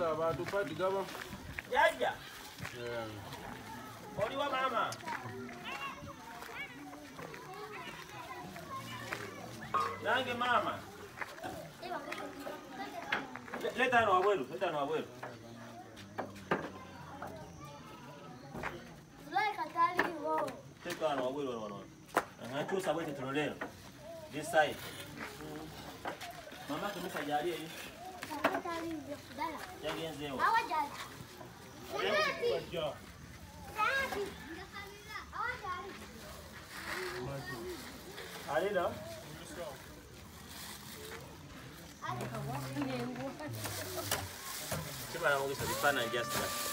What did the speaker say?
Wala abantu padi gaba. Jajja, Eh. oliwa maama? Nange maama. Le- Leta hano wabweru, leta hano wabweru. Leta hano wabweru wano wano. Tuusa bwete tulolero. This side. Mama tumisa jali yagenze ewo alina kibala mugisa bifaananyi jasita